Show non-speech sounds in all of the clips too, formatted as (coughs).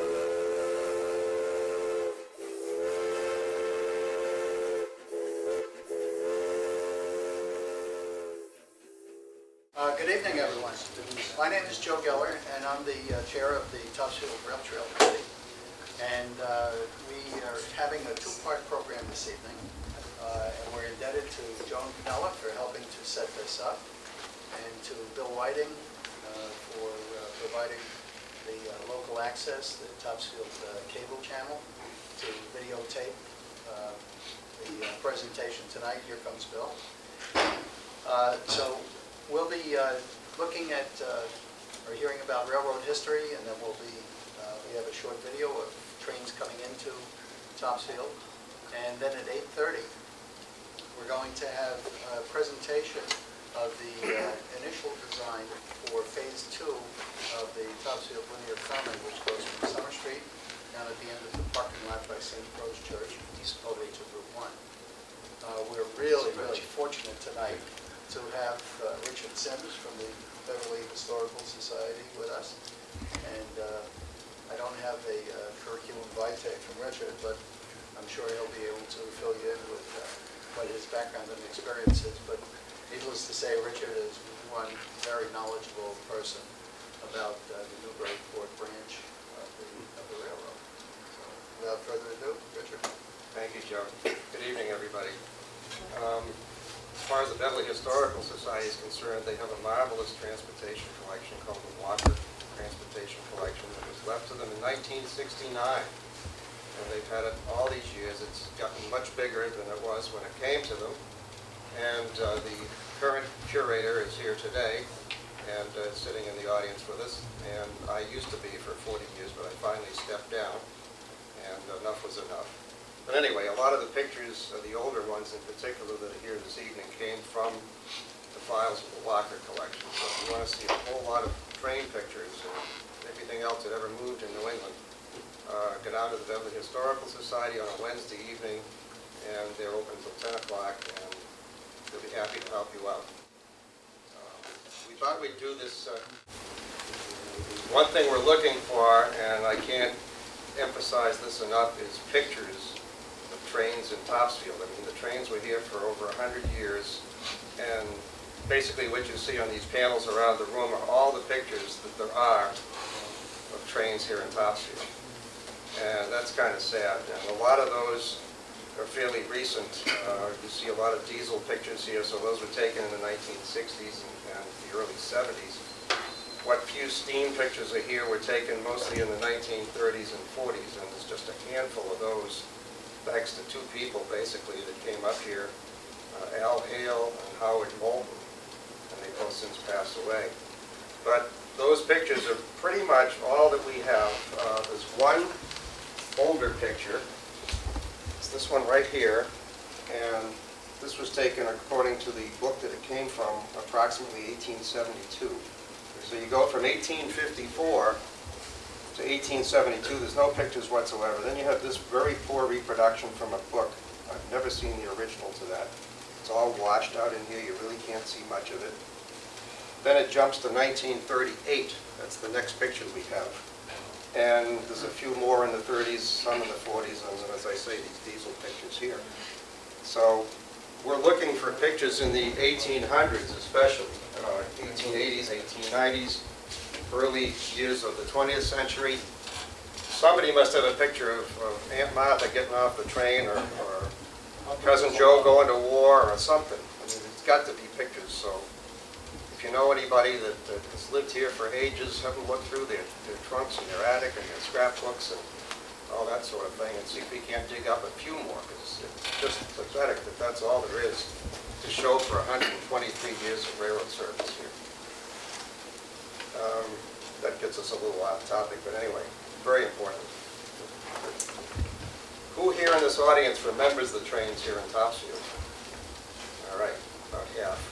Uh, Good evening, everyone. My name is Joe Geller, and I'm the uh, Chair of the Topsfield Rail Trail Committee. And uh, we are having a two-part program this evening, Uh, and we're indebted to Joan Canella for helping to set this up, and to Bill Whiting uh, for uh, providing the uh, local access, the Topsfield uh, cable channel, to videotape uh, the uh, presentation tonight. Here comes Bill. Uh, So we'll be uh, looking at, or hearing about railroad history, and then we'll be, we have a short video of trains coming into Topsfield. And then at 8:30, we're going to have a presentation of the uh, initial design for Phase Two of the Topsfield Linear Common, which goes from Summer Street down at the end of the parking lot by St. Rose Church, over to Route One. Uh, We're really, really fortunate tonight to have uh, Richard Sims from the Beverly Historical Society with us. And uh, I don't have a uh, curriculum vitae from Richard, but I'm sure he'll be able to fill you in with uh, what his background and experience is. But needless to say, Richard is one very knowledgeable person about uh, the Newburyport branch of the of the railroad. So, Without further ado, Richard. Thank you, Joe. Good evening, everybody. Um, As far as the Beverly Historical Society is concerned, they have a marvelous transportation collection called the Walker Transportation Collection that was left to them in 1969. And they've had it all these years. It's gotten much bigger than it was when it came to them. And uh, the current curator is here today and uh, sitting in the audience with us. And I used to be for 40 years, but I finally stepped down and enough was enough. But anyway, a lot of the pictures, uh, the older ones in particular that are here this evening, came from the files of the Walker collection. So if you want to see a whole lot of train pictures and everything else that ever moved in New England, uh, go down to the Beverly Historical Society on a Wednesday evening, and they're open until 10 o'clock, and they'll be happy to help you out. Um, We thought we'd do this, uh, one thing we're looking for, and I can't emphasize this enough, is pictures of trains in Topsfield. I mean, the trains were here for over 100 years, and basically what you see on these panels around the room are all the pictures that there are of trains here in Topsfield. And that's kind of sad, and a lot of those are fairly recent. Uh, You see a lot of diesel pictures here, so those were taken in the 1960s and and the early 70s. What few steam pictures are here were taken mostly in the 1930s and 40s, and there's just a handful of those, thanks to two people, basically, that came up here, uh, Al Hale and Howard Moulton, and they both since passed away. But those pictures are pretty much all that we have. Uh, There's one older picture, this one right here, and this was taken according to the book that it came from, approximately 1872. So you go from 1854 to 1872, there's no pictures whatsoever. Then you have this very poor reproduction from a book. I've never seen the original to that. It's all washed out in here, you really can't see much of it. Then it jumps to 1938, that's the next picture we have. And there's a few more in the 30s, some in the 40s, and as I say, these diesel pictures here. So we're looking for pictures in the 1800s especially, uh, 1880s, 1890s, early years of the 20th century. Somebody must have a picture of of Aunt Martha getting off the train, or or Cousin Joe going to war, or something. I mean, it's got to be pictures, so if you know anybody that that has lived here for ages, have them look through their their trunks and their attic and their scrapbooks and all that sort of thing, and see if we can't dig up a few more, because it's just pathetic that that's all there is to show for 123 years of railroad service here. Um, That gets us a little off topic, but anyway, very important. Who here in this audience remembers the trains here in Topsfield? All right, about half.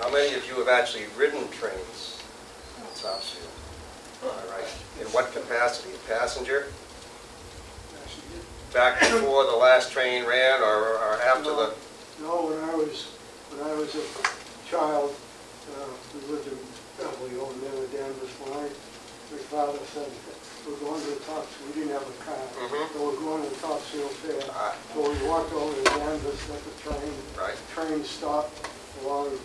How many of you have actually ridden trains in Topsfield? All right, in what capacity? Passenger? Back before the last train ran or or after the, No, when I was, when I was a child, uh, we lived in Beverly over near the Danvers line. My father said, we're going to the top, we didn't have a car. Mhm. So we're going to the Topsfield Fair. Ah. So we walked over to Danvers, got the train. Right. Train stopped along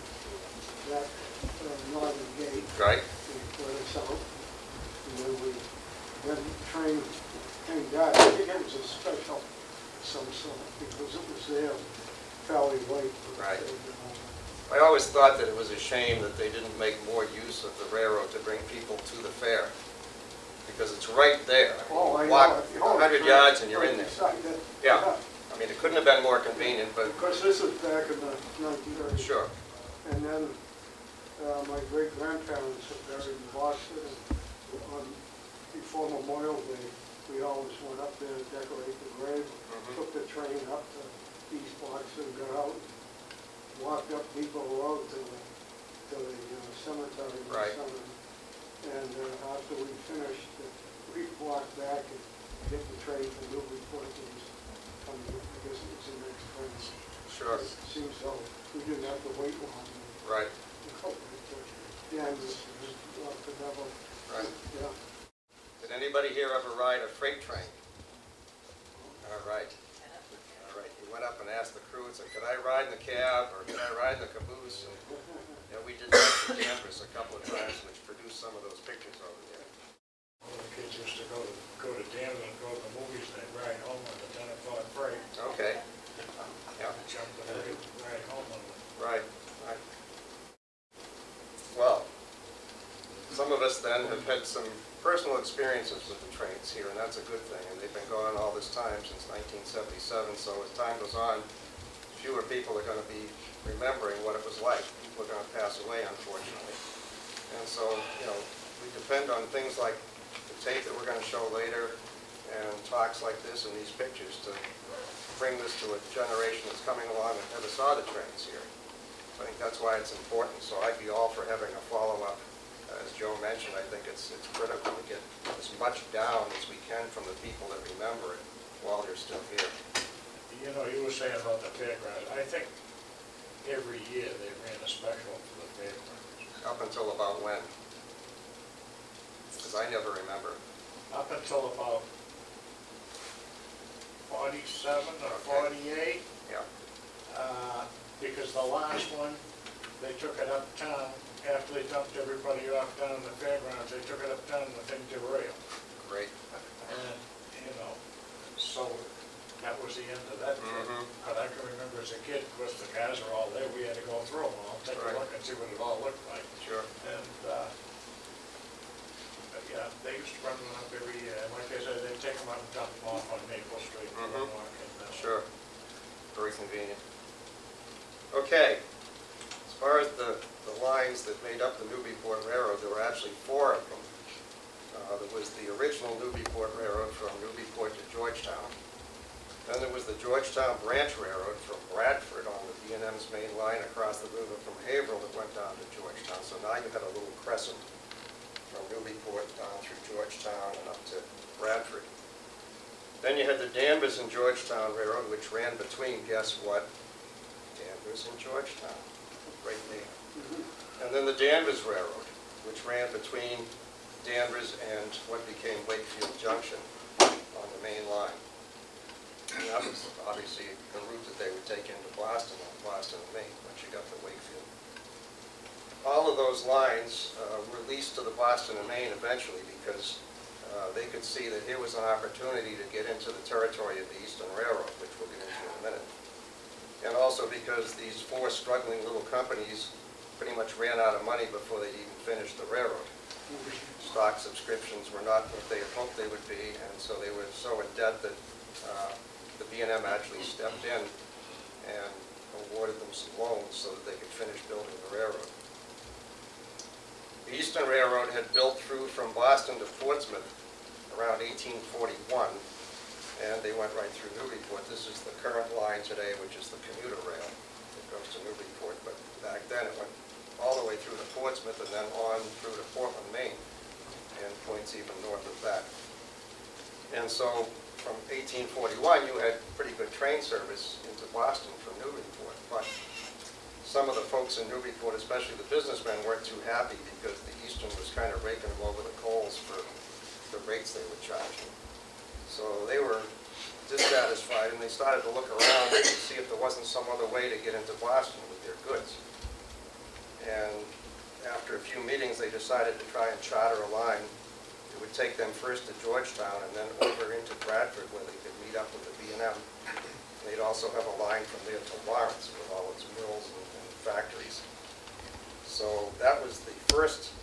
that uh, northern gate. Right? and let us out. And then we, then the train came back, I think it was a special some sort, because it was there fairly late. Right. they, I always thought that it was a shame that they didn't make more use of the railroad to bring people to the fair, because it's right there. I mean, Oh, I. Walk it. a Oh, hundred it's yards and you're in there. that. Yeah. I mean, it couldn't have been more convenient, but Because this is back in the nineteen thirties. sure. And then, uh, my great grandparents are buried in Boston, and on, before Memorial Day, we always went up there to decorate the grave, Mhm. took the train up to East Boxford, got out, walked up Depot Road to the, to the uh, cemetery. in the Right. summer. And uh, after we finished, uh, we walked back and hit the train for Newburyport, it was coming, I guess it was the next train. Sure, It seems so, we didn't have to wait long. right, and this, this, right. yeah. Did anybody here ever ride a freight train? All right. All right, you went up and asked the crew, and said, could I ride in the cab, or could I ride in the caboose? And, yeah, we did that for Danvers a couple of times, which produced some of those pictures over there. All the kids used to go to, go to Danvers and go to the movies, they'd ride home on the ten o'clock break. Okay, yeah. Jump the break, ride home on it. Right, right. Well, some of us then have had some personal experiences with the trains here, and that's a good thing. And they've been going all this time, since 1977, so as time goes on, fewer people are going to be remembering what it was like. People are going to pass away, unfortunately. And so, you know, we depend on things like the tape that we're going to show later, and talks like this and these pictures to bring this to a generation that's coming along that never saw the trains here. So I think that's why it's important, so I'd be all for having a follow-up. As Joe mentioned, I think it's, it's critical to get as much down as we can from the people that remember it while they're still here. You know, you were saying about the fairgrounds, I think every year they ran a special for the fairgrounds. Up until about when? Because I never remember. Up until about forty-seven or Okay. forty-eight, Yeah, uh, because the last one, they took it uptown, after they dumped everybody off down in the fairgrounds, they took it uptown and the thing to rail. great. And, you know, so that was the end of that trip. Mhm. But I can remember as a kid, of course, the cars were all there, we had to go through them all, take Right. a look and see what it all looked like. Sure. And, uh, but yeah, they used to run them up every year, and like I said, they'd take them out and dump them off on Maple Street. and Mhm. walk in, uh, Sure. Very convenient. Okay. As far as the, the lines that made up the Newburyport Railroad, there were actually four of them. Uh, There was the original Newburyport Railroad from Newburyport to Georgetown. Then there was the Georgetown Branch Railroad from Bradford on the B and M's main line across the river from Haverhill that went down to Georgetown. So now you had a little crescent from Newburyport down through Georgetown and up to Bradford. Then you had the Danvers and Georgetown Railroad, which ran between, guess what? Danvers and Georgetown. Great name. And then the Danvers Railroad, which ran between Danvers and what became Wakefield Junction on the main line. And that was obviously the route that they would take into Boston, on Boston and Maine, once you got to Wakefield. All of those lines uh, were leased to the Boston and Maine eventually because uh, they could see that here was an opportunity to get into the territory of the Eastern Railroad, which we'll get into in a minute. And also because these four struggling little companies pretty much ran out of money before they'd even finished the railroad. Stock subscriptions were not what they had hoped they would be, and so they were so in debt that uh, the B and M actually stepped in and awarded them some loans so that they could finish building the railroad. The Eastern Railroad had built through from Boston to Portsmouth around 1841, and they went right through Newburyport. This is the current line today, which is the commuter rail that goes to Newburyport, but back then it went all the way through to Portsmouth and then on through to Portland, Maine, and points even north of that. And so from 1841, you had pretty good train service into Boston from Newburyport, but some of the folks in Newburyport, especially the businessmen, weren't too happy because the Eastern was kind of raking them over the coals for the rates they were charging. So they were dissatisfied, and they started to look around to see if there wasn't some other way to get into Boston with their goods. And after a few meetings, they decided to try and charter a line. It would take them first to Georgetown and then over into Bradford where they could meet up with the B and M. They'd also have a line from there to Lawrence with all its mills and and factories. So that was the first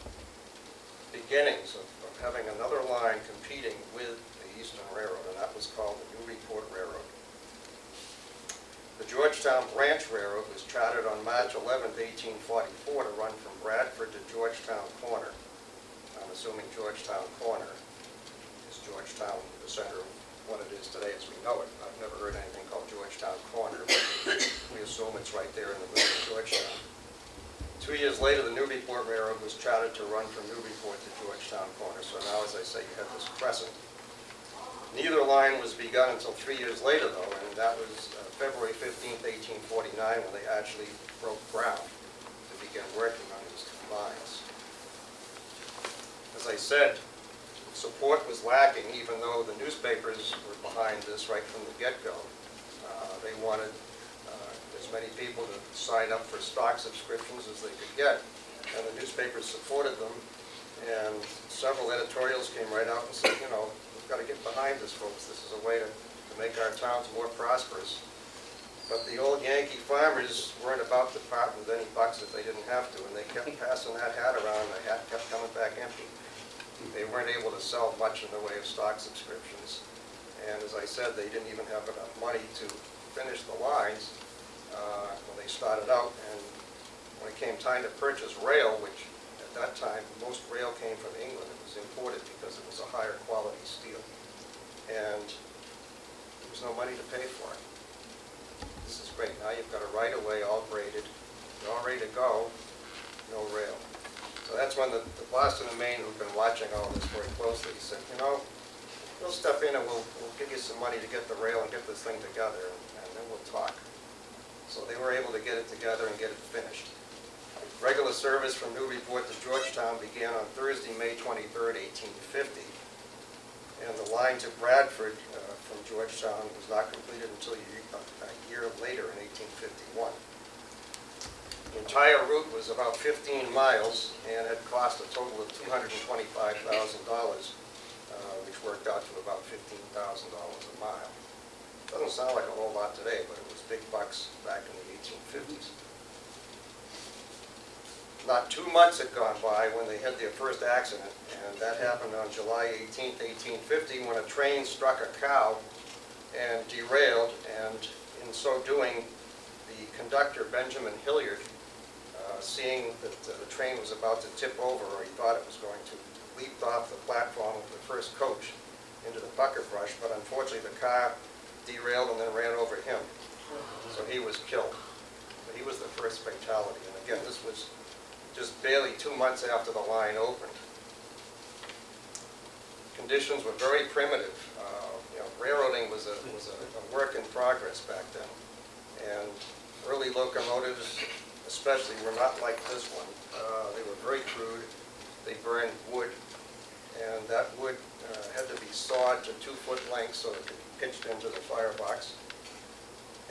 beginnings of of having another line competing with Railroad, and that was called the Newburyport Railroad. The Georgetown Branch Railroad was chartered on March 11, 1844, to run from Bradford to Georgetown Corner. I'm assuming Georgetown Corner is Georgetown, the center of what it is today as we know it. I've never heard anything called Georgetown Corner, but we assume it's right there in the middle of Georgetown. Two years later, the Newburyport Railroad was chartered to run from Newburyport to Georgetown Corner. So now, as I say, you have this crescent. Neither line was begun until three years later, though, and that was uh, February 15, 1849, when they actually broke ground to begin working on these two lines. As I said, support was lacking, even though the newspapers were behind this right from the get-go. Uh, They wanted uh, as many people to sign up for stock subscriptions as they could get, and the newspapers supported them, and several editorials came right out and said, you know, we've got to get behind this, folks, this is a way to, to make our towns more prosperous. But the old Yankee farmers weren't about to part with any bucks if they didn't have to, and they kept (laughs) passing that hat around, and the hat kept coming back empty. They weren't able to sell much in the way of stock subscriptions, and as I said, they didn't even have enough money to finish the lines uh, when they started out, and when it came time to purchase rail, which at that time, most rail came from England, it was imported because it was a higher quality steel, and there was no money to pay for it. This is great, now you've got a right-of-way all graded, you're all ready to go, no rail. So that's when the the Boston and Maine, who've been watching all this very closely, said, you know, we'll step in and we'll, we'll give you some money to get the rail and get this thing together, and and then we'll talk. So they were able to get it together and get it finished. Regular service from Newburyport to Georgetown began on Thursday, May 23rd, 1850. And the line to Bradford uh, from Georgetown was not completed until a year later in 1851. The entire route was about 15 miles and had cost a total of $225,000, uh, which worked out to about $15,000 a mile. Doesn't sound like a whole lot today, but it was big bucks back in the 1850s. Not two months had gone by when they had their first accident, and that happened on July 18th, 1850, when a train struck a cow and derailed, and in so doing, the conductor, Benjamin Hilliard, uh, seeing that uh, the train was about to tip over, or he thought it was going to, leaped off the platform of the first coach into the bucket brush, but unfortunately, the car derailed and then ran over him. So he was killed. But he was the first fatality. And again, this was just barely two months after the line opened. Conditions were very primitive. Uh, You know, railroading was a, was a a work in progress back then. And early locomotives especially were not like this one. Uh, They were very crude. They burned wood, and that wood uh, had to be sawed to two-foot lengths so it could be pitched into the firebox.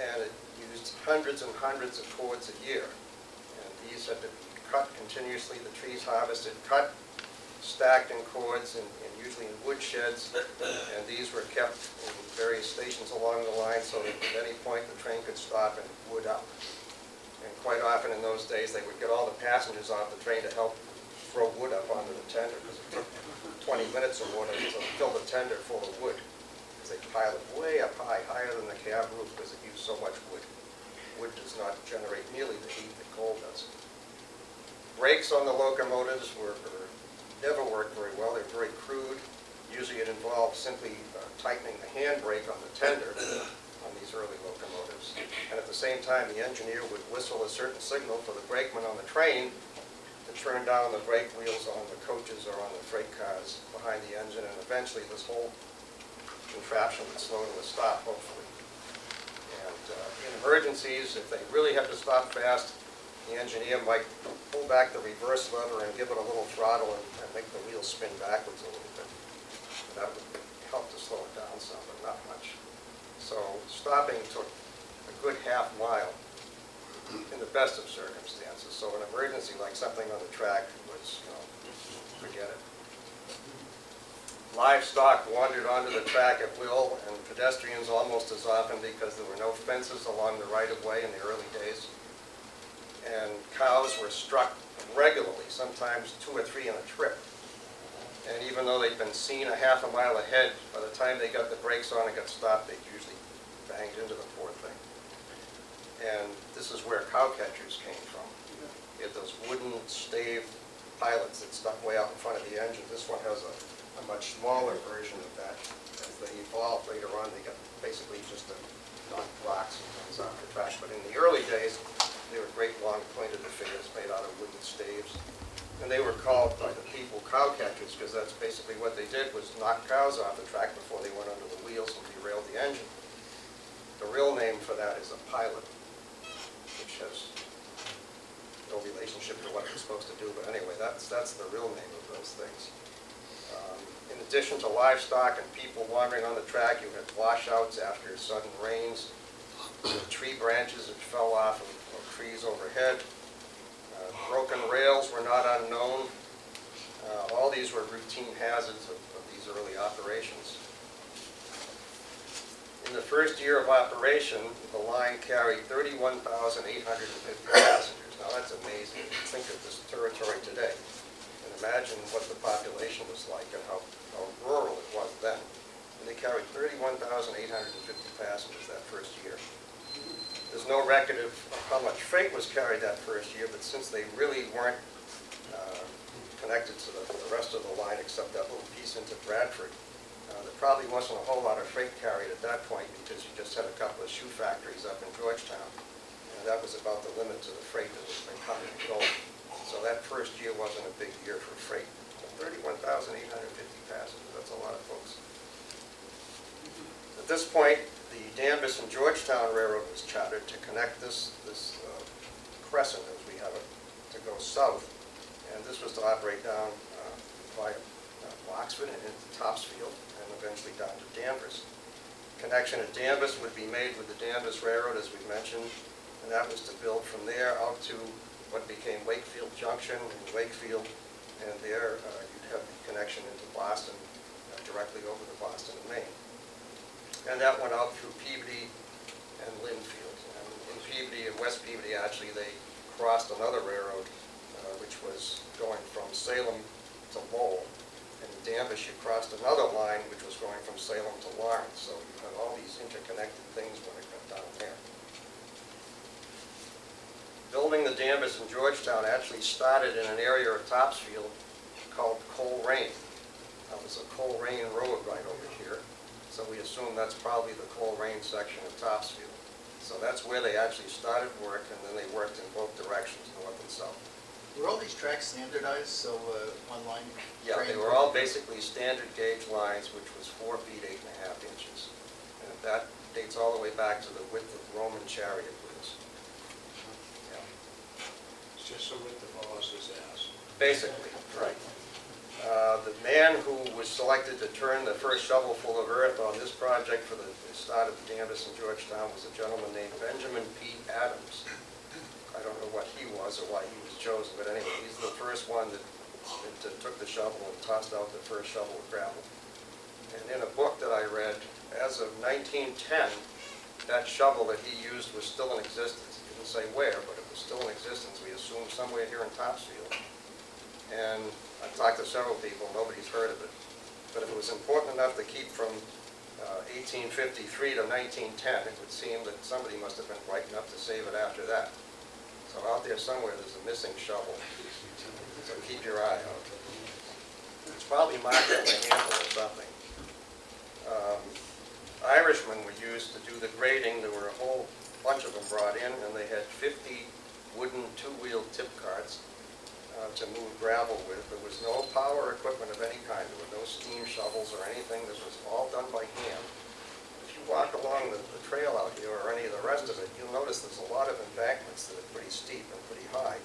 And it used hundreds and hundreds of cords a year. And these had to be cut continuously, the trees harvested, cut, stacked in cords, and and usually in wood sheds. And these were kept in various stations along the line so that at any point the train could stop and wood up. And quite often in those days, they would get all the passengers off the train to help throw wood up onto the tender, because it took 20 minutes or more to fill the tender full of wood. Because they pile it way up high, higher than the cab roof, because it used so much wood. Wood does not generate nearly the heat that coal does. Brakes on the locomotives were, were- never worked very well, they're very crude. Usually it involved simply uh, tightening the handbrake on the tender on these early locomotives. And at the same time, the engineer would whistle a certain signal for the brakeman on the train to turn down the brake wheels on the coaches or on the freight cars behind the engine, and eventually this whole contraption would slow to a stop, hopefully. And uh, in emergencies, if they really had to stop fast, the engineer might pull back the reverse lever and give it a little throttle and and make the wheels spin backwards a little bit. That would help to slow it down some, but not much. So stopping took a good half mile in the best of circumstances. So an emergency like something on the track was, you know, forget it. Livestock wandered onto the track at will, and pedestrians almost as often because there were no fences along the right-of-way in the early days. And cows were struck regularly, sometimes two or three in a trip. And even though they'd been seen a half a mile ahead, by the time they got the brakes on and got stopped, they'd usually banged into the poor thing. And this is where cow catchers came from. You had those wooden stave pilots that stuck way out in front of the engine. This one has a, a much smaller version of that. As they evolved later on, they got basically just a knock rocks and things off the track. But in the early days, they were great long pointed affairs made out of wooden staves. And they were called by the people cow catchers because that's basically what they did was knock cows off the track before they went under the wheels and derailed the engine. The real name for that is a pilot, which has no relationship to what they're supposed to do, but anyway, that's, that's the real name of those things. Um, In addition to livestock and people wandering on the track, you had washouts after sudden rains, tree branches that fell off of of trees overhead, uh, broken rails were not unknown. Uh, All these were routine hazards of of these early operations. In the first year of operation, the line carried 31,850 passengers. Now, that's amazing. Think of this territory today, and imagine what the population was like and how how rural it was then. And they carried 31,850 passengers that first year. There's no record of how much freight was carried that first year, but since they really weren't uh, connected to the the rest of the line except that little piece into Bradford, uh, there probably wasn't a whole lot of freight carried at that point because you just had a couple of shoe factories up in Georgetown. And that was about the limit to the freight that was coming and going. So that first year wasn't a big year for freight. 31,850 passengers, that's a lot of folks. At this point, the Danvers and Georgetown Railroad was chartered to connect this, this uh, crescent, as we have it, to go south. And this was to operate down uh, via uh, Boxford and into Topsfield, and eventually down to Danvers. Connection at Danvers would be made with the Danvers Railroad, as we mentioned, and that was to build from there out to what became Wakefield Junction in Wakefield, and there uh, you'd have the connection into Boston, uh, directly over to Boston and Maine. And that went out through Peabody and Lynnfield. And in Peabody and West Peabody, actually, they crossed another railroad, uh, which was going from Salem to Lowell. And in Danvers, you crossed another line, which was going from Salem to Lawrence. So you had all these interconnected things when it got down there. Building the Danvers in Georgetown actually started in an area of Topsfield called Coal Colerain. That was a Coal Colerain Road right over here. So we assume that's probably the Colerain section of Topsfield. So that's where they actually started work, and then they worked in both directions, north and south. Were all these tracks standardized, so uh, one line? Yeah, they train- were all basically standard gauge lines, which was four feet, eight and a half inches. And that dates all the way back to the width of Roman chariot wheels. Yeah. It's just so with the boss's ass. Basically, right. Uh, The man who was selected to turn the first shovelful of earth on this project for the the start of Danvers in Georgetown was a gentleman named Benjamin P. Adams. I don't know what he was or why he was chosen, but anyway, he's the first one that that took the shovel and tossed out the first shovel of gravel. And in a book that I read, as of 1910, that shovel that he used was still in existence. It didn't say where, but it was still in existence. We assume somewhere here in Topsfield. And I've talked to several people, nobody's heard of it. But if it was important enough to keep from uh, 1853 to 1910, it would seem that somebody must have been bright enough to save it after that. So out there somewhere, there's a missing shovel. So keep your eye out. It's probably marked on the handle or something. Um, Irishmen were used to do the grading. There were a whole bunch of them brought in, and they had 50 wooden two-wheel tip carts uh, to move gravel with. There was no power equipment of any kind. There were no steam shovels or anything. This was all done by hand. If you walk along the the trail out here or any of the rest of it, you'll notice there's a lot of embankments that are pretty steep and pretty high.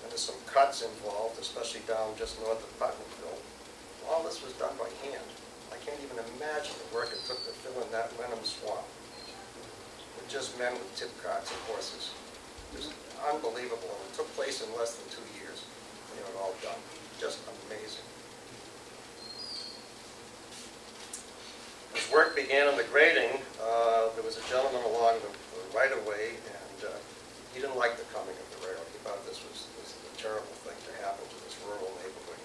And there's some cuts involved, especially down just north of Putnamville. All this was done by hand. I can't even imagine the work it took to fill in that Wenham swamp. With just men with tip carts and horses. Unbelievable, and it took place in less than two years. You know, it all done, just amazing. As work began on the grading, uh, there was a gentleman along the the right-of-way, and uh, he didn't like the coming of the railroad. He thought this was, this was a terrible thing to happen to this rural neighborhood.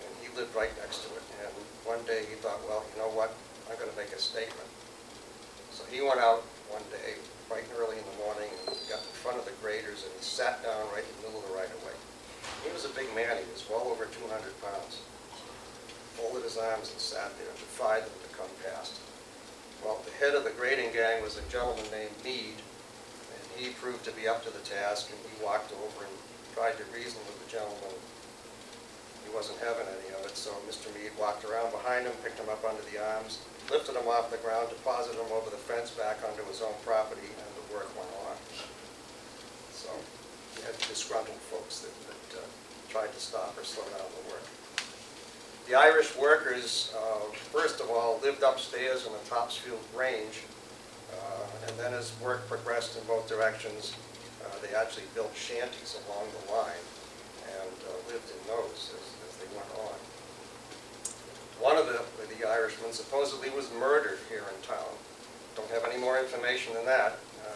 And he lived right next to it, and one day he thought, well, you know what, I'm gonna make a statement. So he went out one day, bright and early in the morning, and got in front of the graders, and he sat down right in the middle of the right-of-way. He was a big man, he was well over 200 pounds. Folded his arms and sat there and defied them to come past. Well, the head of the grading gang was a gentleman named Mead, and he proved to be up to the task, and he walked over and tried to reason with the gentleman. He wasn't having any of it, so Mr. Mead walked around behind him, picked him up under the arms, lifted him off the ground, deposited him over the fence back onto his own property, and the work went on. So, you had disgruntled folks that, that uh, tried to stop or slow down the work. The Irish workers, uh, first of all, lived upstairs in the Topsfield Range, uh, and then as work progressed in both directions, uh, they actually built shanties along the line and uh, lived in those as as they went on. One of the the Irishmen supposedly was murdered here in town. Don't have any more information than that. Uh,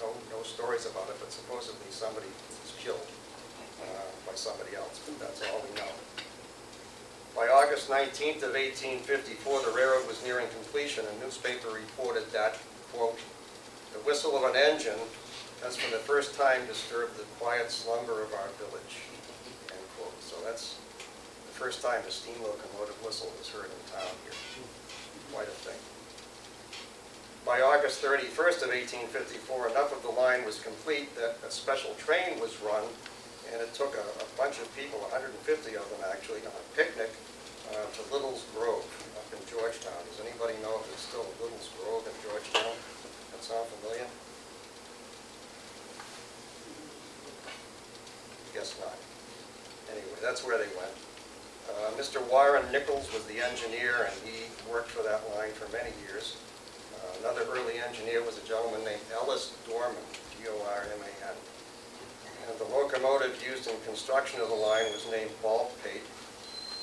No, no stories about it, but supposedly somebody was killed uh, by somebody else, but that's all we know. By August 19th of 1854, the railroad was nearing completion. A newspaper reported that, quote, "The whistle of an engine has for the first time disturbed the quiet slumber of our village," end quote. So that's first time a steam locomotive whistle was heard in town here. Quite a thing. By August 31st of 1854, enough of the line was complete that a special train was run and it took a, a bunch of people, 150 of them actually, on a picnic uh, to Little's Grove up in Georgetown. Does anybody know if there's still a Little's Grove in Georgetown? That sound familiar? Guess not. Anyway, that's where they went. Uh, Mr. Warren Nichols was the engineer, and he worked for that line for many years. Uh, Another early engineer was a gentleman named Ellis Dorman, D-O-R-M-A-N. And the locomotive used in construction of the line was named Baldpate,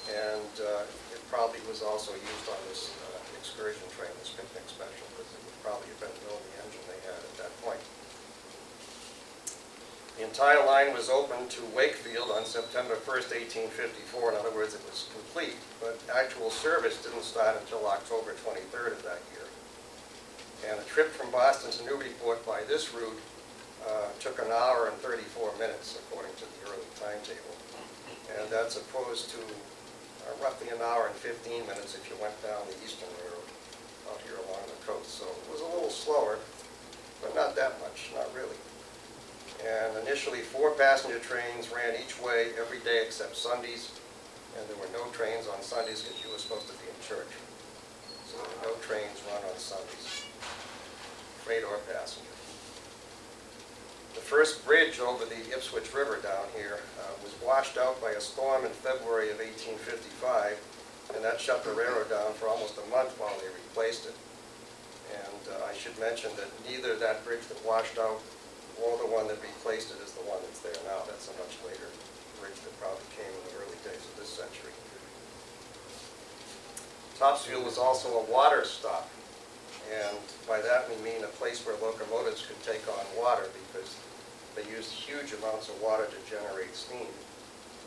and uh, it probably was also used on this uh, excursion train, this picnic special, because it would probably have been the only engine they had at that point. The entire line was opened to Wakefield on September 1st, 1854. In other words, it was complete, but actual service didn't start until October 23rd of that year. And a trip from Boston to Newburyport by this route uh, took an hour and 34 minutes, according to the early timetable. And that's opposed to uh, roughly an hour and 15 minutes if you went down the eastern railroad out here along the coast. So it was a little slower, but not that much, not really. And initially, four passenger trains ran each way every day except Sundays, and there were no trains on Sundays because you were supposed to be in church. So there were no trains run on Sundays, freight or passenger. The first bridge over the Ipswich River down here uh, was washed out by a storm in February of 1855, and that shut the railroad down for almost a month while they replaced it. And uh, I should mention that neither that bridge that washed out or the one that replaced it is the one that's there now. That's a much later bridge that probably came in the early days of this century. Topsfield was also a water stop, and by that we mean a place where locomotives could take on water because they used huge amounts of water to generate steam,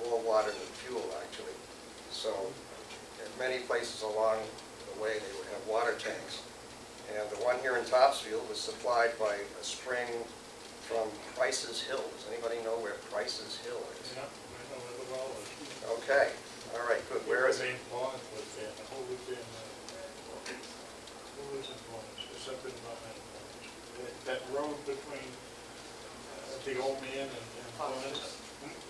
more water than fuel actually. So at many places along the way, they would have water tanks. And the one here in Topsfield was supplied by a spring from Price's Hill. Does anybody know where Price's Hill is? Yeah, I know where the well is. Okay, all right, good. Where is it? St. Lawrence was there, who was in, uh, who was in Lawrence, it's up in Mount Lawrence. That- That road between uh, the old man and and Lawrence.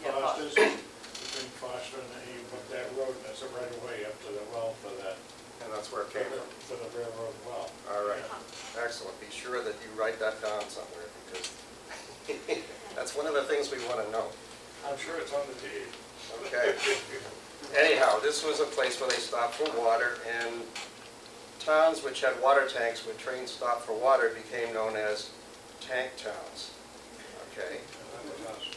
Yeah, Foster's, between Foster and, you put that road, that's a right away up to the well for that, And that's where it for came the, from. for the railroad well. All right, Yeah. excellent. Be sure that you write that down somewhere because (laughs) that's one of the things we want to know. I'm sure it's on the deed. Okay. Anyhow, this was a place where they stopped for water, and towns which had water tanks where trains stopped for water became known as tank towns. Okay?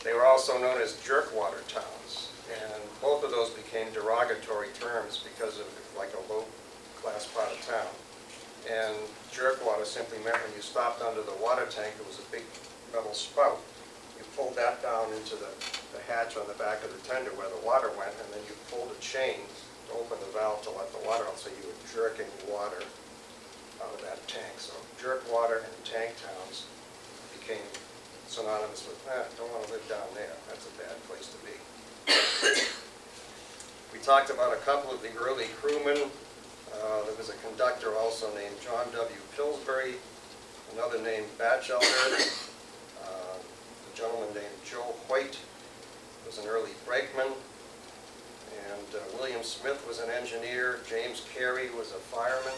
They were also known as jerkwater towns, and both of those became derogatory terms because of like a low-class part of town. And jerkwater simply meant when you stopped under the water tank, there was a big metal spout. You pulled that down into the, the hatch on the back of the tender where the water went, and then you pulled a chain to open the valve to let the water out, so you were jerking water out of that tank. So jerk water and tank towns became synonymous with, eh, don't want to live down there, that's a bad place to be. We talked about a couple of the early crewmen. Uh, There was a conductor also named John W. Pillsbury, another named Batchelder, a gentleman named Joe White was an early brakeman, and uh, William Smith was an engineer, James Carey was a fireman.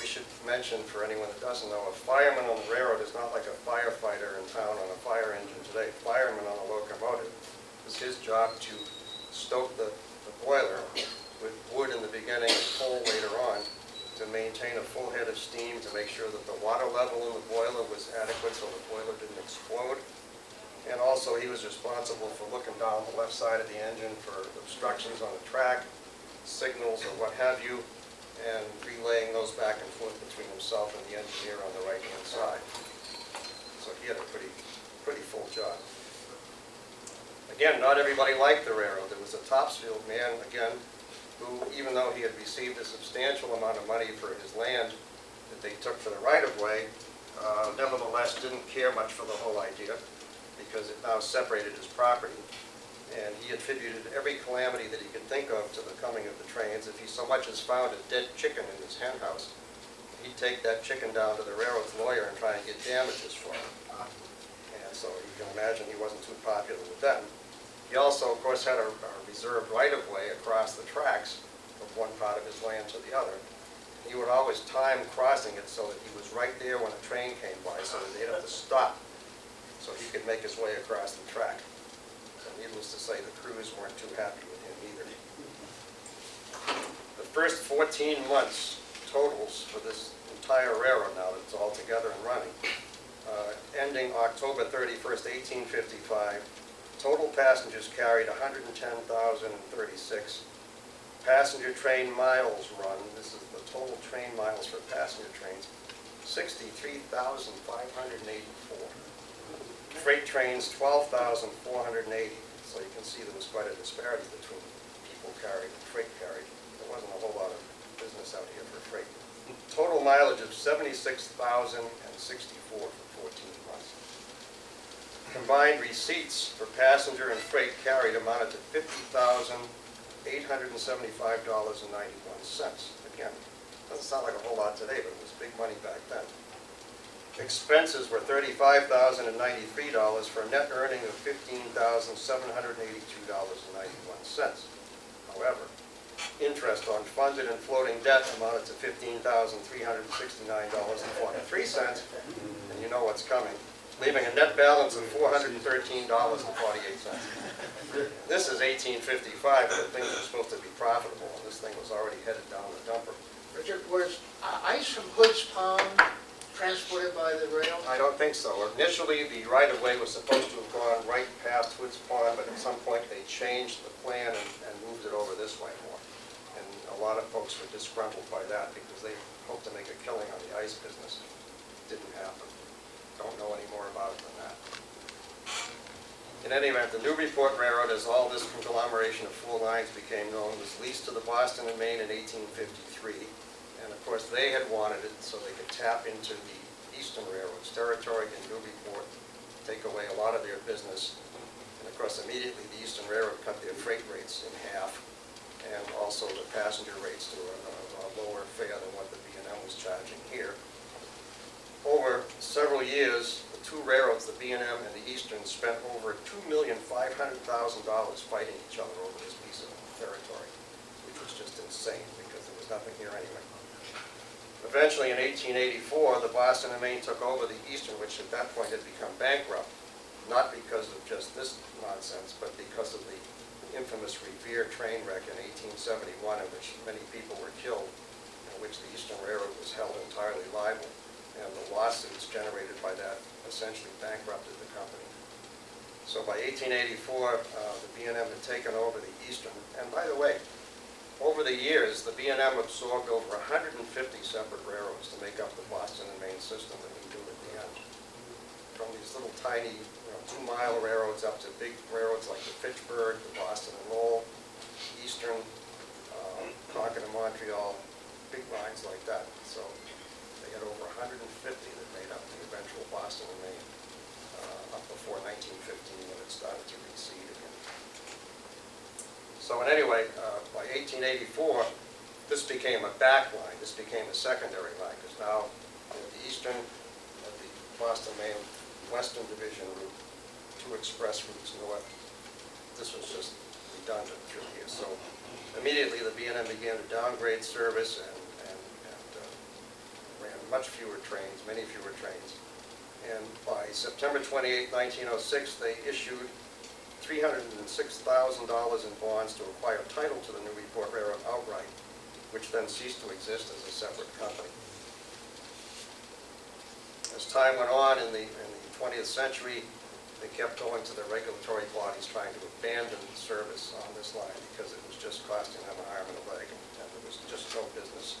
We should mention, for anyone that doesn't know, a fireman on the railroad is not like a firefighter in town on a fire engine today. Fireman on a locomotive, was his job to stoke the the boiler with wood in the beginning, and coal later on, to maintain a full head of steam, to make sure that the water level in the boiler was adequate so the boiler didn't explode. And also, he was responsible for looking down the left side of the engine for obstructions on the track, signals or what have you, and relaying those back and forth between himself and the engineer on the right-hand side. So he had a pretty, pretty full job. Again, not everybody liked the railroad. There was a Topsfield man, again, who, even though he had received a substantial amount of money for his land that they took for the right-of-way, uh, nevertheless didn't care much for the whole idea because it now separated his property. And he attributed every calamity that he could think of to the coming of the trains. If he so much as found a dead chicken in his hen house, he'd take that chicken down to the railroad's lawyer and try and get damages for it. And so you can imagine he wasn't too popular with them. He also, of course, had a a reserved right-of-way across the tracks from one part of his land to the other. He would always time crossing it so that he was right there when a train came by, so that they'd have to stop, so he could make his way across the track. Needless to say, the crews weren't too happy with him either. The first 14 months totals for this entire railroad now, that's all together and running, uh, ending October 31st, 1855, Total passengers carried 110,036. Passenger train miles run, this is the total train miles for passenger trains, 63,584. Freight trains, 12,480. So you can see there was quite a disparity between people carried and freight carried. There wasn't a whole lot of business out here for freight. Total mileage of 76,064 for 14 months. Combined receipts for passenger and freight carried amounted to $50,875.91. Again, doesn't sound like a whole lot today, but it was big money back then. Expenses were $35,093 for a net earning of $15,782.91. However, interest on funded and floating debt amounted to $15,369.43, and you know what's coming leaving a net balance of $413.48. This is 1855, but things were supposed to be profitable, and this thing was already headed down the dumper. Richard, was ice from Hood's Pond transported by the rail? I don't think so. Initially, the right-of-way was supposed to have gone right past Hood's Pond, but at some point, they changed the plan and and moved it over this way more. And a lot of folks were disgruntled by that because they hoped to make a killing on the ice business. Didn't happen. Don't know any more about it than that. In any event, the Newburyport Railroad, as all this conglomeration of four lines became known, was leased to the Boston and Maine in 1853. And of course, they had wanted it so they could tap into the Eastern Railroad's territory in Newburyport, take away a lot of their business. And of course, immediately, the Eastern Railroad cut their freight rates in half, and also the passenger rates to a a lower fare than what the B and M was charging here over several years, the two railroads, the B and the Eastern, spent over two million five hundred thousand dollars fighting each other over this piece of territory, which was just insane because there was nothing here anyway. Eventually, in 1884, the Boston and Maine took over the Eastern, which at that point had become bankrupt, not because of just this nonsense, but because of the infamous Revere train wreck in 1871 in which many people were killed, in which the Eastern Railroad was held entirely liable, and the lawsuits generated by that essentially bankrupted the company. So by 1884, uh, the B and M had taken over the Eastern, and by the way, over the years, the B and M absorbed over 150 separate railroads to make up the Boston and Maine system that we do at the end. From these little tiny, you know, two-mile railroads up to big railroads like the Fitchburg, the Boston and Lowell, Eastern, um, Concord and Montreal, big lines like that. So they had over 150 that made up the eventual Boston and Maine, uh, up before 1915 when it started to. So in anyway, uh, by 1884, this became a back line, this became a secondary line, because now the eastern, the Boston, Maine, western division route, two express routes north, this was just redundant through here. So immediately, the B and M began to downgrade service and, and, and uh, ran much fewer trains, many fewer trains. And by September 28, 1906, they issued $306,000 in bonds to acquire title to the Newburyport Railroad outright, which then ceased to exist as a separate company. As time went on in the, in the 20th century, they kept going to the regulatory bodies trying to abandon service on this line because it was just costing them an arm and a leg, and there was just no business.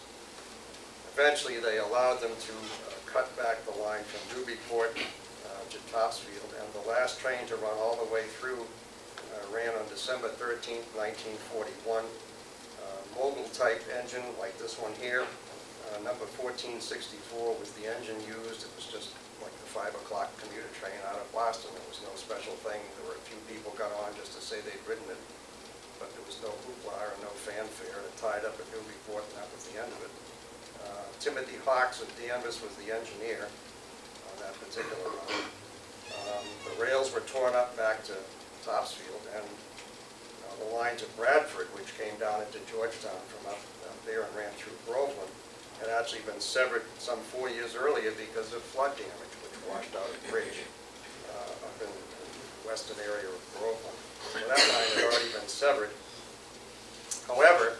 Eventually, they allowed them to uh, cut back the line from Newburyport to Topsfield, and the last train to run all the way through uh, ran on December 13, 1941. Uh, Mogul-type engine like this one here, uh, number 1464 was the engine used. It was just like the 5 o'clock commuter train out of Boston. There was no special thing. There were a few people got on just to say they'd ridden it, but there was no hoopla or no fanfare. It tied up at Newburyport, and that was the end of it. Uh, Timothy Hawks of Danvers was the engineer on that particular run. Um, The rails were torn up back to Topsfield, and uh, the line to Bradford, which came down into Georgetown from up up there and ran through Groveland, had actually been severed some four years earlier because of flood damage, which washed out a bridge uh, up in the western area of Groveland. So that line had already been severed. However,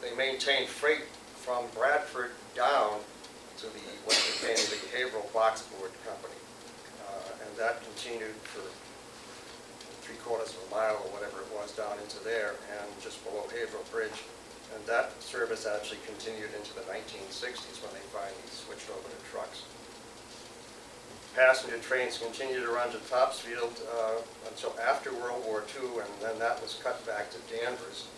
they maintained freight from Bradford down to the, what became the Haverhill Box Board Company. That continued for three quarters of a mile or whatever it was down into there and just below Haverhill Bridge. And that service actually continued into the 1960s when they finally switched over to trucks. Passenger trains continued to run to Topsfield uh, until after World War II, and then that was cut back to Danvers.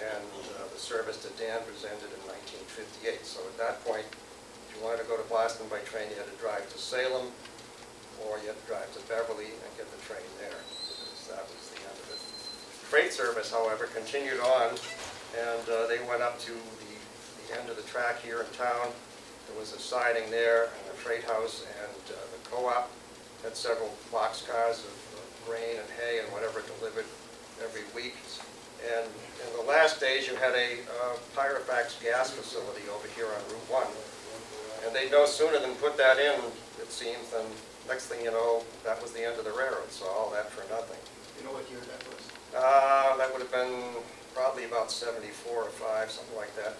And uh, the service to Danvers ended in 1958. So at that point, if you wanted to go to Boston by train, you had to drive to Salem, or you had to drive to Beverly and get the train there, that was the end of it. Freight service, however, continued on, and uh, they went up to the, the end of the track here in town. There was a siding there, and a freight house, and uh, the co-op had several boxcars of of grain and hay and whatever delivered every week. And in the last days, you had a uh, Pyrofax gas facility over here on Route 1. And they no sooner than put that in, it seems, than next thing you know, that was the end of the railroad, so all that for nothing. You know what year that was? Uh, that would have been probably about 74 or 5, something like that.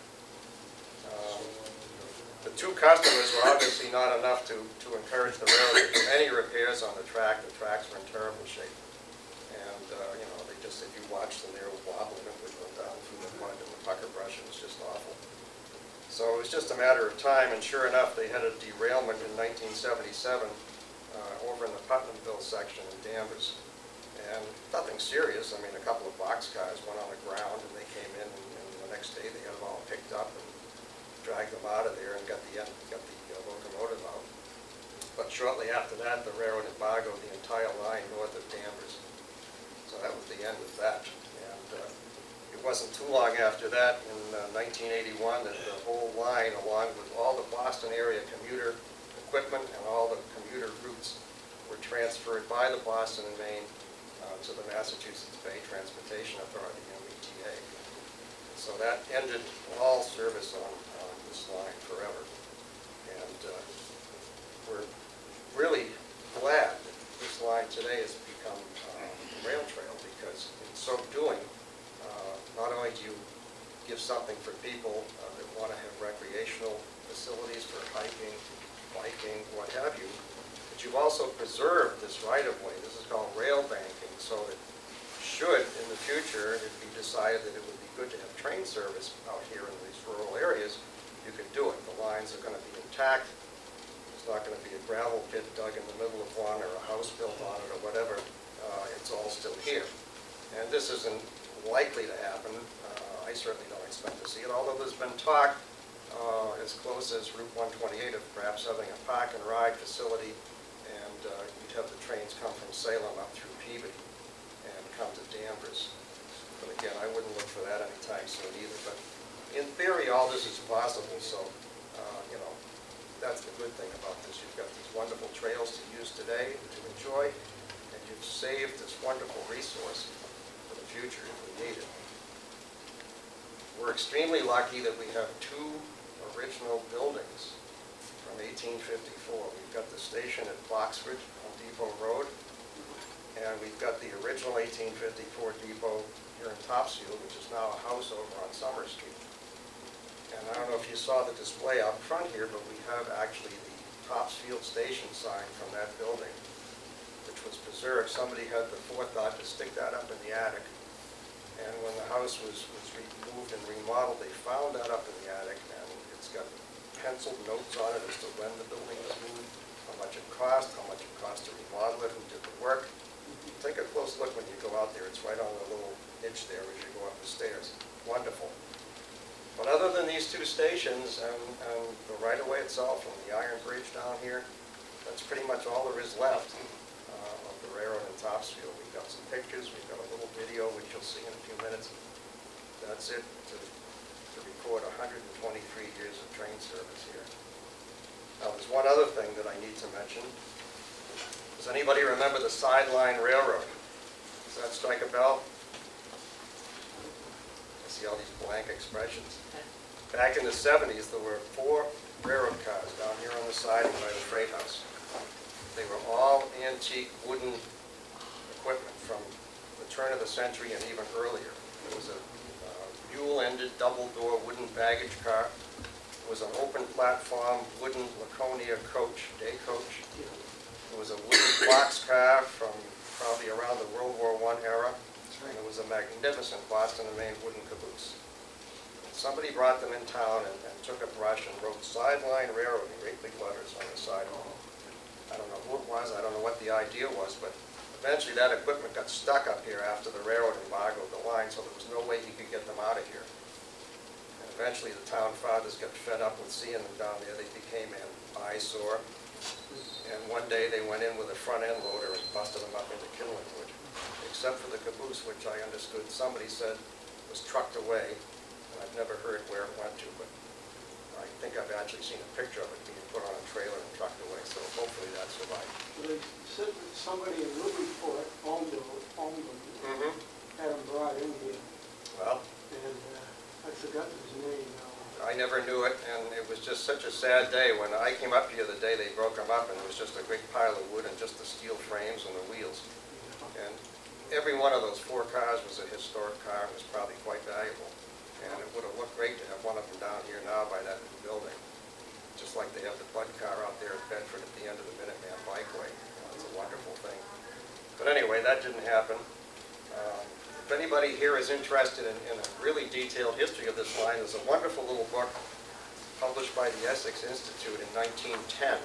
Um, The two customers were obviously not enough to, to encourage the railroad to do any repairs on the track. The tracks were in terrible shape. And, uh, you know, they just, if you watched them, they were wobbling, it would go down through the mud and the pucker brush, it was just awful. So it was just a matter of time, and sure enough, they had a derailment in 1977 uh, over in the Putnamville section in Danvers. And nothing serious, I mean, a couple of boxcars went on the ground, and they came in, and and the next day, they had them all picked up and dragged them out of there and got the, got the uh, locomotive out. But shortly after that, the railroad embargoed the entire line north of Danvers. So that was the end of that. And uh, it wasn't too long after that, in uh, 1981, that the whole line, along with all the Boston area commuter equipment and all the commuter routes, were transferred by the Boston and Maine uh, to the Massachusetts Bay Transportation Authority, MBTA. So that ended all service on, on this line forever. And uh, we're really glad that this line today has become uh, a rail trail because in so doing, not only do you give something for people uh, that want to have recreational facilities for hiking, biking, what have you, but you've also preserved this right-of-way. This is called rail banking, so that should, in the future, it be decided that it would be good to have train service out here in these rural areas, you can do it. The lines are going to be intact. There's not going to be a gravel pit dug in the middle of one or a house built on it or whatever. Uh, It's all still here. And this isn't likely to happen. Uh, I certainly don't expect to see it, although there's been talk uh, as close as Route 128 of perhaps having a park and ride facility, and uh, you'd have the trains come from Salem up through Peabody and come to Danvers. But again, I wouldn't look for that anytime soon either, but in theory, all this is possible, so, uh, you know, that's the good thing about this. You've got these wonderful trails to use today, to enjoy, and you've saved this wonderful resource for the future if we need it. We're extremely lucky that we have two original buildings from 1854. We've got the station at Boxford on Depot Road, and we've got the original 1854 depot here in Topsfield, which is now a house over on Summer Street. And I don't know if you saw the display out front here, but we have actually the Topsfield Station sign from that building, which was preserved. Somebody had the forethought to stick that up in the attic. And when the house was, was removed and remodeled, they found that up in the attic, and got penciled notes on it as to when the building was moved, how much it cost, how much it cost to remodel it, who did the work. Take a close look when you go out there, it's right on the little niche there as you go up the stairs. Wonderful. But other than these two stations and, and the right-of-way itself from the Iron Bridge down here, that's pretty much all there is left uh, of the railroad in Topsfield. We've got some pictures, we've got a little video, which you'll see in a few minutes. That's it to, to record 123 years of train service here. Now, there's one other thing that I need to mention. Does anybody remember the Sideline Railroad? Does that strike a bell? I see all these blank expressions. Back in the 70s, there were four railroad cars down here on the siding by the freight house. They were all antique wooden equipment from the turn of the century and even earlier. It was a mule-ended, double-door wooden baggage car. It was an open platform, wooden Laconia coach, day coach. It was a wooden (coughs) box car from probably around the World War I era. And it was a magnificent Boston and Maine wooden caboose. Somebody brought them in town and and took a brush and wrote sideline railroad in great big letters on the sidewalk. Oh. I don't know who it was, I don't know what the idea was, but eventually that equipment got stuck up here after the railroad embargoed the line, so there was no way he could get them out of here. And eventually the town fathers got fed up with seeing them down there, they became an eyesore. And one day they went in with a front end loader and busted them up into kindling wood, except for the caboose, which I understood somebody said was trucked away. And I've never heard where it went to, but think I've actually seen a picture of it being put on a trailer and trucked away, so hopefully that survived. They said that somebody in Newburyport owned them, owned them, Mm-hmm. had them brought in here, Well, and uh, I forgot his name now. I never knew it, and it was just such a sad day. When I came up here the day they broke them up, and it was just a big pile of wood and just the steel frames and the wheels. And every one of those four cars was a historic car, and was probably quite valuable. And it would have looked great to have one of them down here now by that building. Just like they have the Bud car out there at Bedford at the end of the Minuteman Bikeway. It's a wonderful thing. But anyway, that didn't happen. Um, If anybody here is interested in, in a really detailed history of this line, there's a wonderful little book published by the Essex Institute in 1910.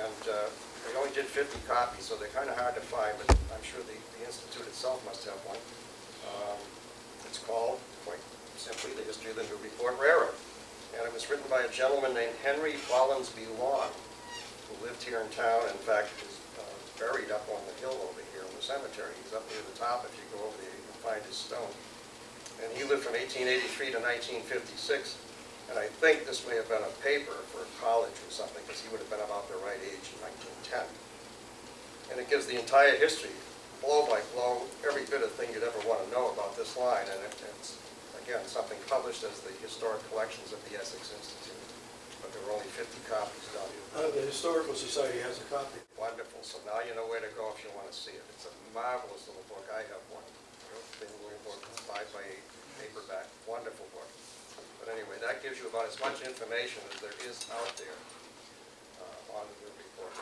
And uh, they only did 50 copies, so they're kind of hard to find, but I'm sure the, the Institute itself must have one. Um, It's called, quite simply, The History of the Newburyport Railroad. And it was written by a gentleman named Henry Follansbee Long, who lived here in town, in fact, is uh, buried up on the hill over here in the cemetery. He's up near the top, if you go over there, you can find his stone. And he lived from 1883 to 1956, and I think this may have been a paper for college or something, because he would have been about the right age in 1910. And it gives the entire history, blow by blow, every bit of thing you'd ever want to know about this line, and it- it's, again, something published as the historic collections of the Essex Institute. But there were only 50 copies done. Uh, the Historical Society has a copy. Wonderful. So now you know where to go if you want to see it. It's a marvelous little book. I have one. Big little book, five by eight, paperback. Wonderful book. But anyway, that gives you about as much information as there is out there uh, on the report.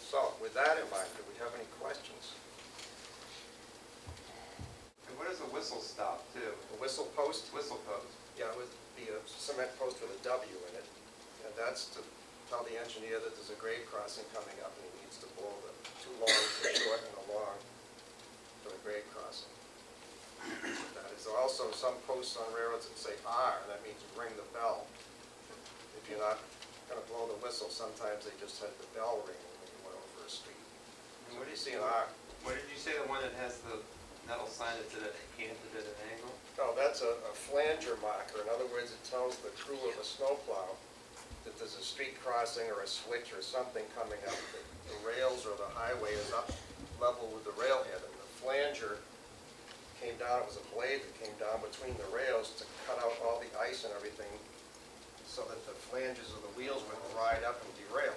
So, with that in mind, do we have any questions? What is a whistle stop too? The whistle post? Whistle post. Yeah, it would be a cement post with a W in it, and that's to tell the engineer that there's a grade crossing coming up, and he needs to blow the two long, the short and the long for the grade crossing. That is also some posts on railroads that say R, and that means ring the bell. If you're not gonna blow the whistle, sometimes they just had the bell ring when you went over a street. So what do you see an R? What did you say, the one that has the metal sign that's at a canted at an angle? No, that's a a flanger marker. In other words, it tells the crew of a snowplow that there's a street crossing or a switch or something coming up. The the rails or the highway is up level with the railhead. And the flanger came down, it was a blade that came down between the rails to cut out all the ice and everything so that the flanges of the wheels wouldn't ride up and derail.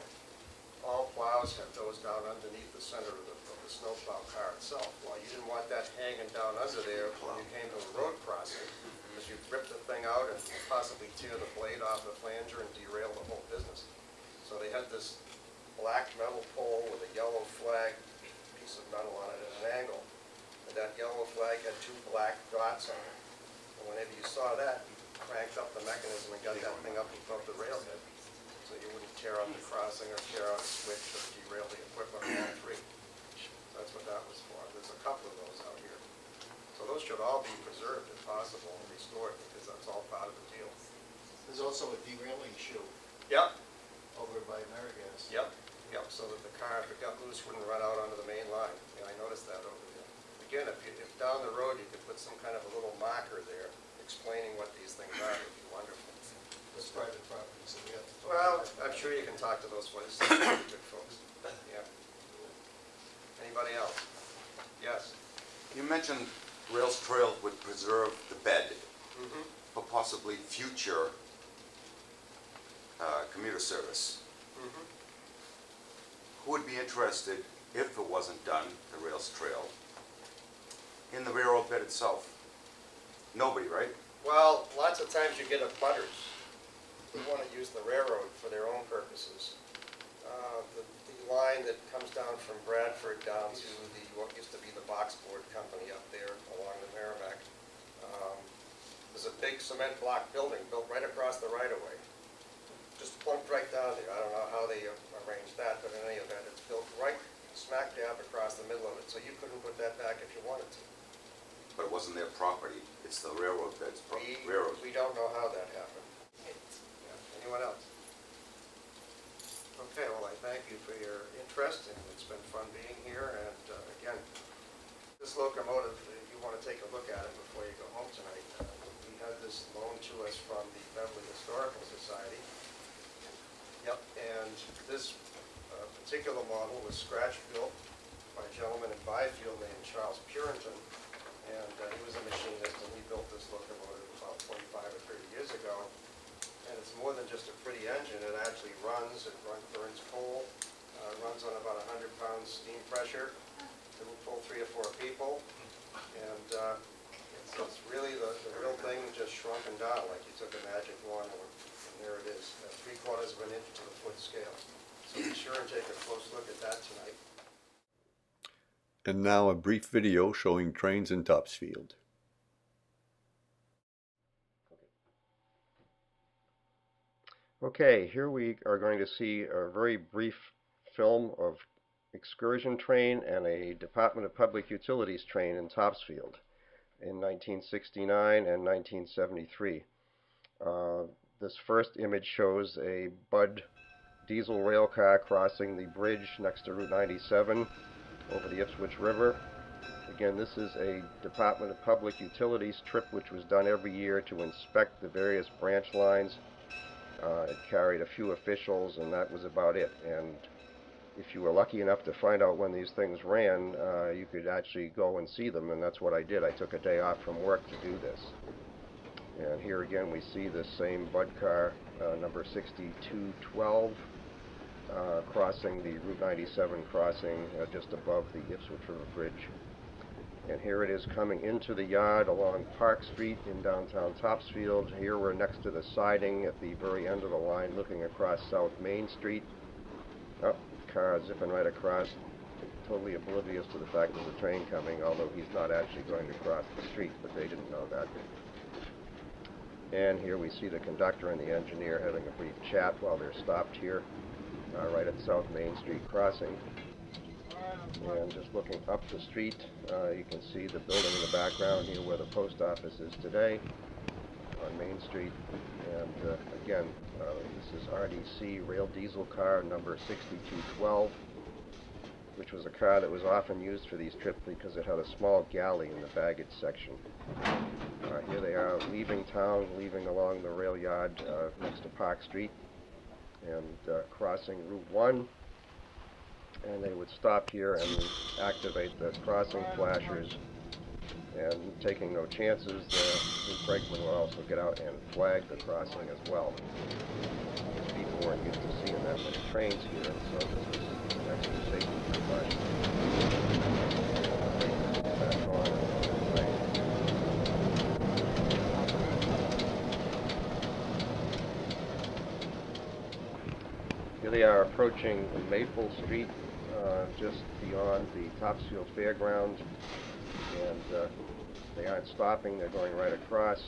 All plows have those down underneath the center of the, the snowplow car itself. Well, you didn't want that hanging down under there when you came to a road crossing, because you'd rip the thing out and possibly tear the blade off the flanger and derail the whole business. So they had this black metal pole with a yellow flag, piece of metal on it at an angle, and that yellow flag had two black dots on it. And whenever you saw that, you cranked up the mechanism and got that thing up above the railhead, so you wouldn't tear out the crossing or tear out a switch or derail the equipment on all three. That's what that was for. There's a couple of those out here. So those should all be preserved if possible and restored, because that's all part of the deal. There's also a derailing shoe Yep, over by Amerigas. Yep, yep, so that the car, if it got loose, wouldn't run out onto the main line. Yeah, I noticed that over there. Again, if you, if down the road, you could put some kind of a little marker there explaining what these things are, it'd be wonderful. It's private property, so we have to. talk Well, about I'm sure you can talk to those folks, good folks, yeah. Anybody else? Yes? You mentioned Rails Trail would preserve the bed Mm-hmm. for possibly future uh, commuter service. Mm-hmm. Who would be interested, if it wasn't done, the Rails Trail, in the railroad bed itself? Nobody, right? Well, lots of times you get a butters who want to use the railroad for their own purposes. Uh, the line that comes down from Bradford down to the, what used to be the boxboard company up there along the Merrimack, um, there's a big cement block building built right across the right-of-way. Just plunked right down there. I don't know how they arranged that, but in any event, it's built right smack dab across the middle of it, so you couldn't put that back if you wanted to. But it wasn't their property, it's the railroad bed's pro- We, railroad. we don't know how that happened. Yeah, Anyone else? Okay, well, I thank you for your interest, and it's been fun being here, and uh, again, this locomotive, if you want to take a look at it before you go home tonight, uh, we had this loaned to us from the Beverly Historical Society. Yep, and this uh, particular model was scratch-built by a gentleman in Byfield named Charles Purinton, and uh, he was a machinist, and he built this locomotive about 25 or 30 years ago. And it's more than just a pretty engine, it actually runs, it run- burns coal, uh, runs on about 100 pounds steam pressure, it will pull three or four people, and uh, it's it's really the the real thing just shrunken down, like you took a magic wand and and there it is, at three quarters of an inch to the foot scale. So be sure and take a close look at that tonight. And now a brief video showing trains in Topsfield. Okay, here we are going to see a very brief film of excursion train and a Department of Public Utilities train in Topsfield in 1969 and 1973. Uh, this first image shows a Bud diesel rail car crossing the bridge next to Route 97 over the Ipswich River. Again, this is a Department of Public Utilities trip which was done every year to inspect the various branch lines uh, it carried a few officials, and that was about it. And if you were lucky enough to find out when these things ran, uh, you could actually go and see them, and that's what I did. I took a day off from work to do this. And here again, we see the same Bud car, uh, number 6212, uh, crossing the Route 97 crossing uh, just above the Ipswich River Bridge. And here it is coming into the yard along Park Street in downtown Topsfield. Here we're next to the siding at the very end of the line looking across South Main Street. Oh, car zipping right across, totally oblivious to the fact there's a train coming, although he's not actually going to cross the street, but they didn't know that. And here we see the conductor and the engineer having a brief chat while they're stopped here, uh, right at South Main Street crossing. And just looking up the street, uh, you can see the building in the background here where the post office is today on Main Street. And uh, again, uh, this is RDC Rail Diesel Car number 6212, which was a car that was often used for these trips because it had a small galley in the baggage section. Uh, here they are leaving town, leaving along the rail yard uh, next to Park Street and uh, crossing Route 1 and they would stop here and activate the crossing flashers and taking no chances, uh, the the brakeman would also get out and flag the crossing as well. People weren't used to seeing that many trains here, so this was an extra safety precaution. Here they are approaching Maple Street, uh, just beyond the Topsfield Fairground, and uh, they aren't stopping, they're going right across.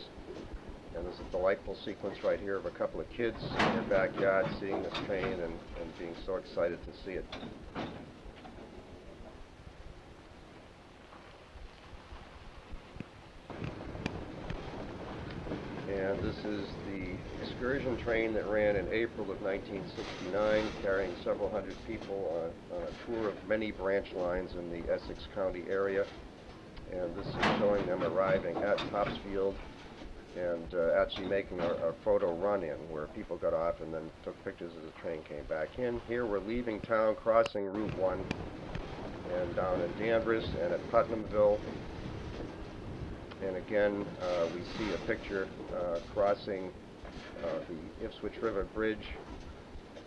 And there's a delightful sequence right here of a couple of kids in their backyard seeing this train and, and being so excited to see it. And this is excursion train that ran in April of 1969, carrying several hundred people on, on a tour of many branch lines in the Essex County area. And this is showing them arriving at Topsfield and uh, actually making a, a photo run-in where people got off and then took pictures as the train came back in. Here we're leaving town, crossing Route 1, and down in Danvers and at Putnamville. And again, uh, we see a picture uh, crossing uh, the Ipswich River Bridge.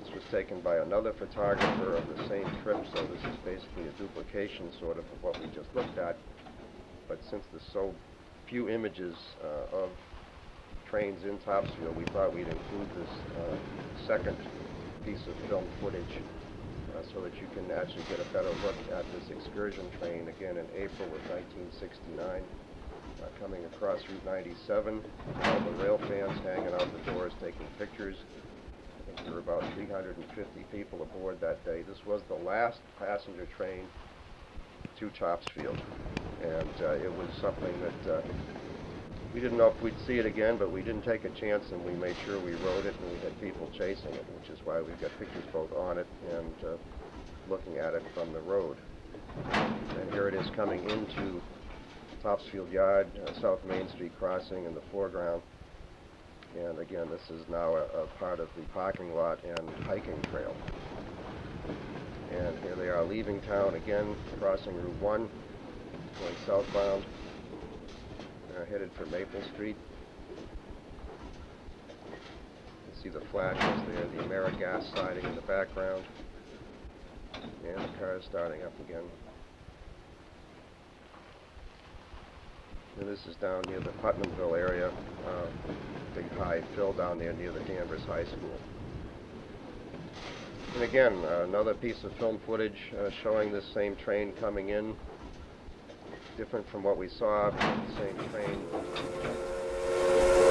This was taken by another photographer of the same trip, so this is basically a duplication sort of of what we just looked at. But since there's so few images uh, of trains in Topsfield, we thought we'd include this uh, second piece of film footage uh, so that you can actually get a better look at this excursion train again in April of 1969 uh, coming across Route 97. All the rail fans hanging out the doors taking pictures. I think there were about 350 people aboard that day. This was the last passenger train to Topsfield. And uh, it was something that uh, we didn't know if we'd see it again, but we didn't take a chance and we made sure we rode it and we had people chasing it, which is why we've got pictures both on it and uh, looking at it from the road. And here it is coming into Topsfield Yard, uh, South Main Street crossing in the foreground. And again, this is now a, a part of the parking lot and hiking trail. And here they are leaving town again, crossing Route 1, going southbound, uh, headed for Maple Street. You see the flashes there, the Amerigas siding in the background, and the car is starting up again. And this is down near the Putnamville area, uh, big high fill down there near the Danvers High School. And again, uh, another piece of film footage uh, showing this same train coming in, different from what we saw, same train.